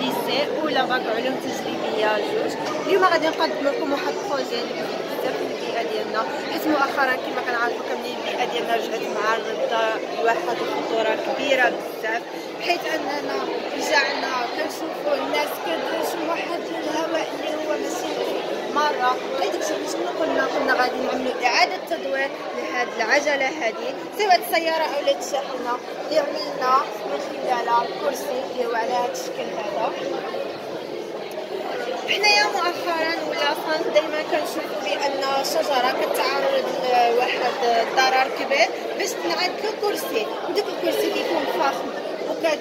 lycée bac علوم تجريبية جوج. اليوم غادي نقدم لكم واحد ال projet اللي بزاف في البيئة ديالنا. حيت مؤخرا كما كنعرفوا كاملين البيئة ديالنا رجعت معرضه لواحد الخطوره كبيرة بزاف. بحيث أننا رجعنا كنشوفوا الناس كتشوف واحد الهواء اللي هو ماشي مرة. قلنا غادي نعملوا اعاده تدوير لهاد العجله هذه. سواء السيارة أو الشاحنه اللي عملنا من خلالها الكرسي اللي هو على هذا الشكل هذا. حنايا مؤخرا ولا صان دائما كنشوفوا بأن شجرة كتعرض لواحد الضرر كبير باش تنعد كرسي. وداك الكرسي كيكون فخم وكاد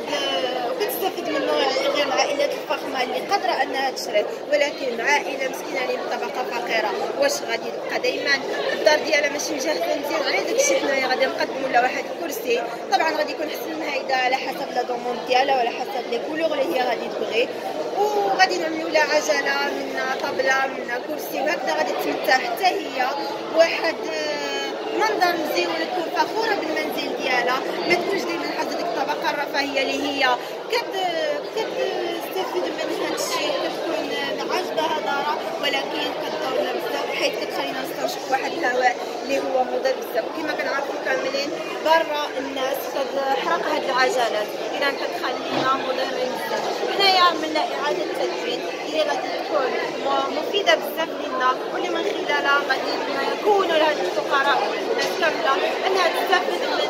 وكتستافد منه غير العائلات الفخمه اللي قادره أنها تشري ولكن عائلة مسكينة اللي من طبقة فقيرة. واش غادي تبقى دائما الدار ديالها ماشي مجهزه مزيان على داكشي حنايا غادي نقدموا لها واحد الكرسي طبعا غادي يكون حسن هيدا على حسب la demande ديالها وعلى حسب les couleurs اللي هي غادي تبغي. وغادي نعملوا لها عجلة من طبلة من كرسي وهكذا غادي تمتع. حتى هي واحد منظر مزيان وتكون فخورة بالمنزل. الرفاهيه اللي هي. كت كتستفيد من هذا الشيء كتكون عاجبها دارها ولكن كتضرنا بزاف حيث كتخلينا نستنشق واحد الهواء اللي هو مضر بزاف. كما كنعرفوا كاملين برا الناس كتحرق هاد العجلات. إذا كتخلينا مضرين بزاف. حنايا عملنا إعادة تدوين اللي غادي تكون مفيدة بزاف لنا واللي من خلالها غادي نكونوا لهاد الفقراء والناس كاملة أنها تستافد من